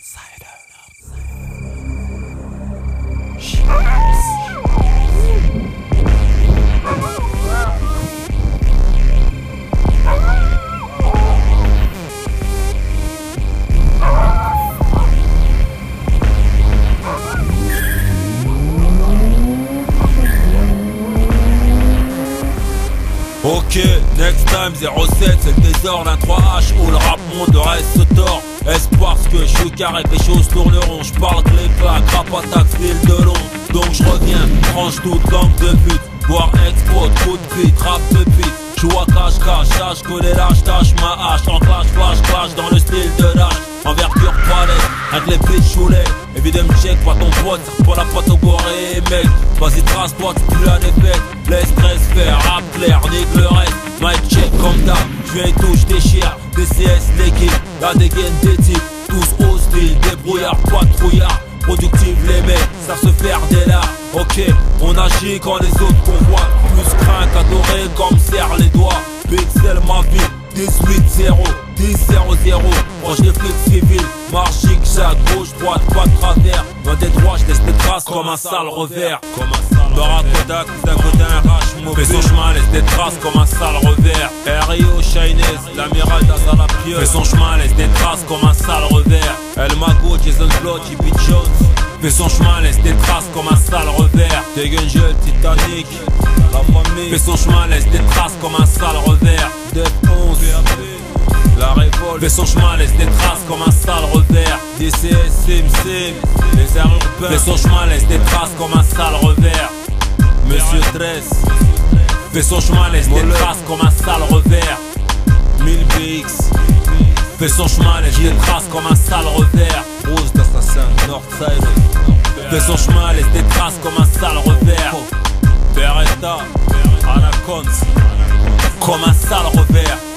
outsider. outsider. Ok, next time 07, c'est le désordre, un 3H où le rap monde, reste se tord. Est-ce parce que je suis carré les choses tourneront? Je parle de l'éclat, rap attaque, fil de long. Donc je reviens, range toute langue de pute. Boire expo, coup de beat, rap de beat Joue à cache-cache, je connais l'âge, tâche ma hache. En clash, flash, clash dans le style de Dash Envergure palette, avec les choulées Évidemment check, pas ton pote, pas la pote au goré mec. Vas-y trace-toi, tu plus la défaite Laisse stress faire, rap clair, nique le check comme d'hab, je viens tout, je déchire DCS l'équipe, la dégaine des types. Tous hostiles, débrouillards, patrouillards Productifs les mecs, ça se faire des là. Ok, on agit quand les autres convoient Plus craint qu'adoré comme serre les doigts. Pixel ma vie, 18-0 10-0-0, proche des flics civils. Marche zigzag, gauche, droite, pas de travers. Dans des droits, je laisse des traces comme un sale revers. Comme un sale Barakodak, d'un côté un rache mobile Fais son chemin, laisse des traces comme un sale revers. Rio, Chinese, l'amiral d'Azala Pieux Fais son chemin, laisse des traces comme un sale revers. El Mago, Jason Blood, J.P. Jones. Fais son chemin, laisse des traces comme un sale revers. Dégaine Titanic, la famille. Fais son chemin, laisse des traces comme un sale revers la révolte Fais son chemin, laisse des traces comme un sale revers. DCS, Sim Sim Les airs urbains Fais son chemin, laisse des traces comme un sale revers. Monsieur Tress Fais son chemin, laisse des traces comme un sale revers. 1000 BX Fais son chemin, laisse des traces comme un sale revers. Rose d'assassin, Northside. Fais son chemin, laisse des traces comme un sale revers. Beretta, Anacons Comme un sale revers